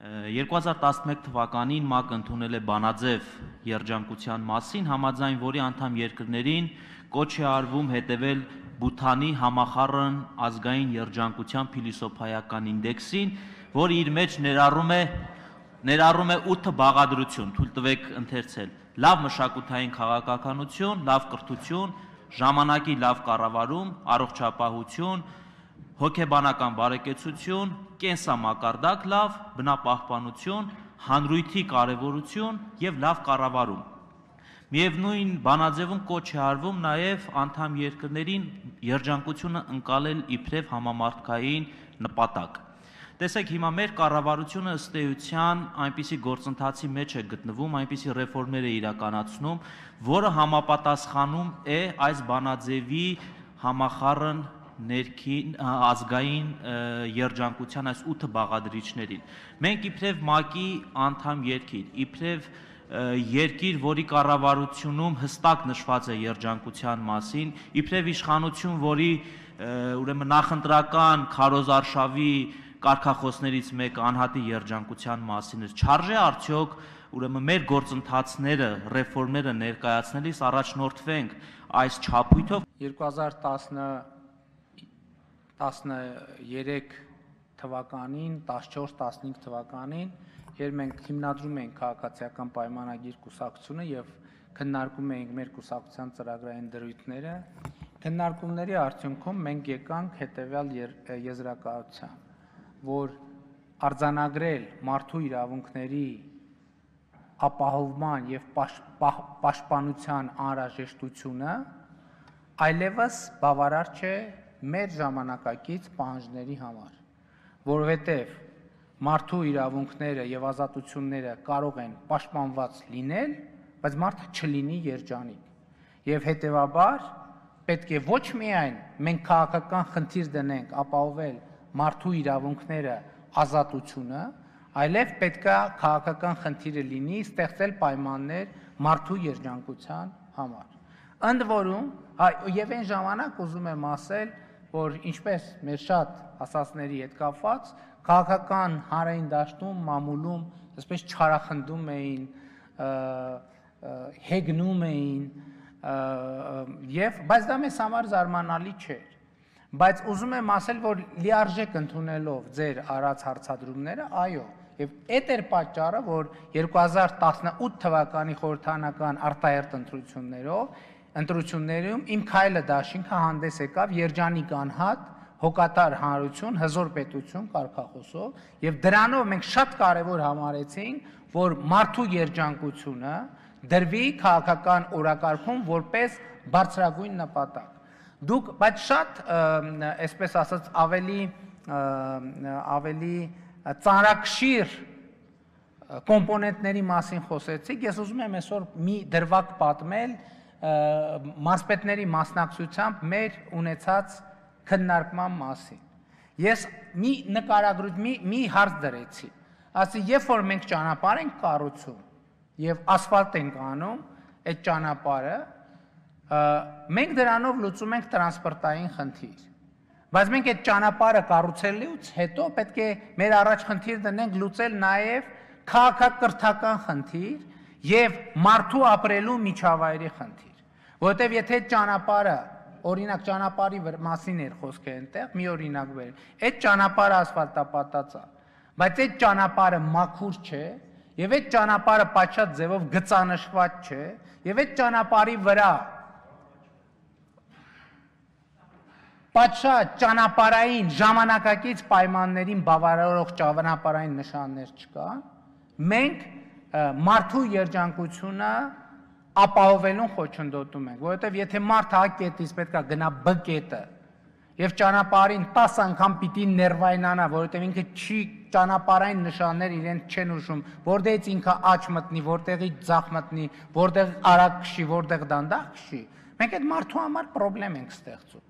2011 թվականին ՄԱԿ ընդունել է բանաձև երջանկության մասին, համաձայն որի անդամ երկրներին կոչ է արվում հետևել Բութանի համախառն ազգային երջանկության փիլիսոփայական ինդեքսին, որը իր մեջ ներառում է ներառում է 8 բաղադրություն, թույլ տվեք ընթերցել. լավ մշակութային քաղաքականություն, լավ կրթություն, ժամանակի լավ կառավարում, առողջապահություն, հոգեբանական բարեկեցություն, կենսամակարդակ լավ, բնապահպանություն, հանրույթի կարևորություն եւ լավ կառավարում։ Միևնույն բանաձևում կոչ է արվում նաև անդամ երկրներին երջանկությունը ընկալել իբրև համամարտկային նպատակ։ Տեսեք, հիմա մեր կառավարությունը ըստ էության այնպիսի գործընթացի մեջ է գտնվում, այնպիսի ռեֆորմներ է իրականացնում, որը համապատասխանում է այս բանաձևի համախառն ներքին ազգային երջանկության այս 8 բաղադրիչներին։ Մենք իբրև ՄԱԿ-ի անդամ երկիր, իբրև երկիր, որի կառավարությունում հստակ նշված է երջանկության մասին, իբրև իշխանություն, որի ուրեմն նախընտրական քարոզարշավի կարգախոսներից մեկը անհատի երջանկության մասին է։ Չարժե արդյոք ուրեմն մեր գործընթացները, ռեֆորմները ներկայացնելիս առաջնորդվենք այս չափույթով 2010 13 թվականին, 14-15 թվականին, երբ մենք հիմնադրում էինք քաղաքացիական պայմանագիր կուսակցությունը եւ քննարկում էինք մեր կուսակցության ծրագրային դրույթները, քննարկումների արդյունքում մենք եկանք հետեւյալ եզրակացության, որ արձանագրել մարդու իրավունքների ապահովման եւ պաշտպանության անհրաժեշտությունը այլևս բավարար չէ մեր ժամանակակից պահանջների համար, որովհետև մարդու իրավունքները եւ ազատությունները կարող են պաշտպանված լինել, բայց մարդը չլինի երջանիկ։ Եվ հետեւաբար պետք է ոչ միայն մենք քաղաքական խնդիր դնենք ապահովել մարդու իրավունքները, ազատությունը, այլև պետքա քաղաքական խնդիրը լինի ստեղծել պայմաններ մարդու երջանկության համար։ Ընդ որում, եւ այն ժամանակ ուզում եմ ասել, որ ինչպես մեր շատ ասածների հետ կապված, քաղաքական հանրային դաշտում, մամուլում այսպես չարախնդում էին, հեգնում էին, եւ բայց դա մեզ համար զարմանալի չէր բայց ուզում եմ ասել, որ լիարժեք ընդունելով ձեր արած հարցադրումները, այո, եւ այդ էր պատճառը, որ 2018 թվականի խորհրդանական արտահերտ ընտրություններով ընտրություններում իմ քայլը դաշինքը հանդես եկավ երջանիկ անհատ հոգատար հանրություն, հզոր պետություն կարգախոսով եւ դրանով մենք շատ կարեւոր համարեցինք, որ մարդու երջանկությունը դրվի քաղաքական օրակարգում որպես բարձրագույն նպատակ։ Դուք բայց շատ այսպես ասած ավելի ավելի ծանրակշիռ կոմպոնենտների մասին խոսեցիք, ես ուզում եմ այսօր մի դրվակ պատմել մարզպետների մասնակցությամբ մեր ունեցած քննարկման մասին։ Ես մի նկարագրույց մի մի հարց դրեցի։ Ասի, երբ որ մենք ճանապարհ ենք կառուցում եւ ասֆալտ ենք անում, այդ ճանապարհը մենք դրանով լուծում ենք տրանսպորտային խնդիր։ Բայց մենք այդ ճանապարհը կառուցելուց հետո պետք է մեր առաջ խնդիր դնենք լուծել նաև քաղաքակրթական խնդիր եւ մարդու ապրելու միջավայրի խնդիր Որտեվ եթե ճանապարհը օրինակ ճանապարհի մասին էր խոսքը այնտեղ, մի օրինակ բերեմ։ Այդ ճանապարհը ասֆալտապատած է, բայց այդ ճանապարհը մաքուր չէ, եւ այդ ճանապարհը պատշաճ ձևով գծանշված չէ, եւ այդ ճանապարհի վրա պատշաճ ճանապարհային ժամանակակից պայմաններին բավարարող ճանապարհային նշաններ չկան, մենք մարդու երջանկությունը ապահովելուն խոչընդոտում ենք, որովհետև եթե մարդը A կետից պետքա գնա B կետը եւ ճանապարհին 10 անգամ պիտի ներվայնանա, որովհետև ինքը չի ճանապարհային նշաններ իրեն չեն ուշում, որտեղից ինքը աճ մտնի, որտեղից ձախ մտնի, որտեղ արագ քշի, որտեղ դանդաղ քշի։ Մենք այդ մարդու համար խնդրեմ ենք ստեղծում։